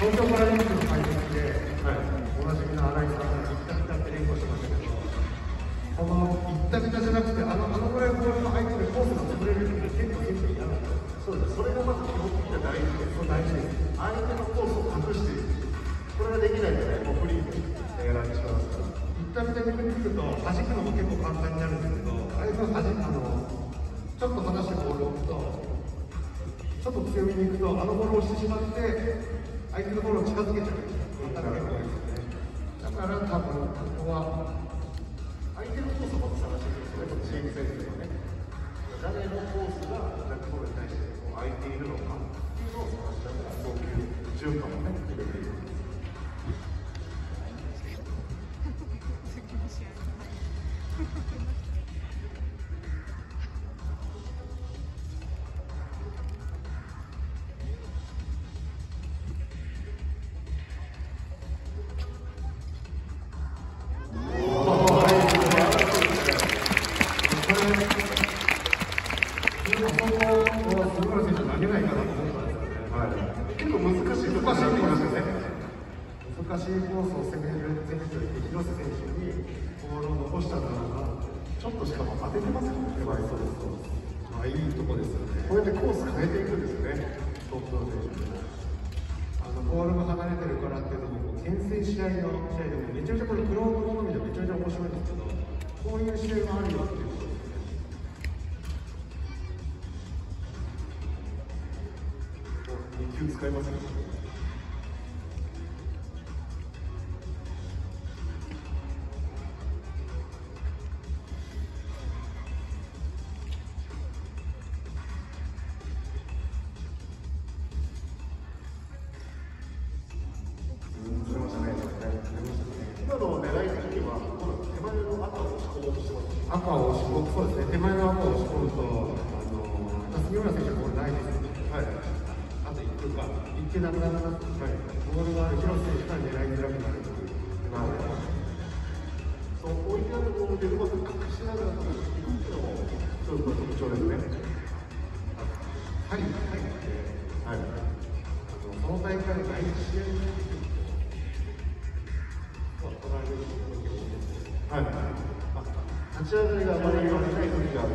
東京パラリンピックの会見で、はい、おなじみの新井さんが行ったたって連呼しましたけど、この行ったたじゃなくて、あのあのぐらいボールの入ってるコースが潰れるって結構結構嫌なんですそうです、それがまず基本的には大事です。そ大事です相手のコースを隠していく。これができないとね、もうフリーでやられてしまいますから。行ったたに行くと、弾くのも結構簡単になるんですけど、あれの弾あの、ちょっと離してボールを置くと、ちょっと強めに行くと、あのボールを押してしまって、コースがジャックボールに対してこう空いているのかっていうのを探しながら、投球、順番をね、は杉村選手投げないかなと思ったんですよね。はい、結構難しいとこ難しいろコースですね。難しいコースを攻める選手といて広瀬選手にボールを残したんだろうなちょっとしかも当ててますよ。ね、はい、そうです、そうです。まあいいとこですよ。ねこうやってコース変えていくんですよ。ね、トップの選手。あのボールが離れてるからっていうのも牽制試合の試合でもめちゃめちゃこれクローン好みでめちゃめちゃ面白いんですけどこういう試合もあるよ。っていう球使いますよ。うん。赤を押し込もうとしてます。赤を押し込むそうですね手前の赤を押し込むとか1球なくならなくて、ボールがある広瀬選手から狙い。づらくなるとい。うなるほど。そう置い。てあるボールでうまく隠しながら飛ぶってい。うのも一つの特徴ですね。はい。はい。はい。その大会の第1試合にはトライをはい。立ち上がりがあまり良くない。時がある。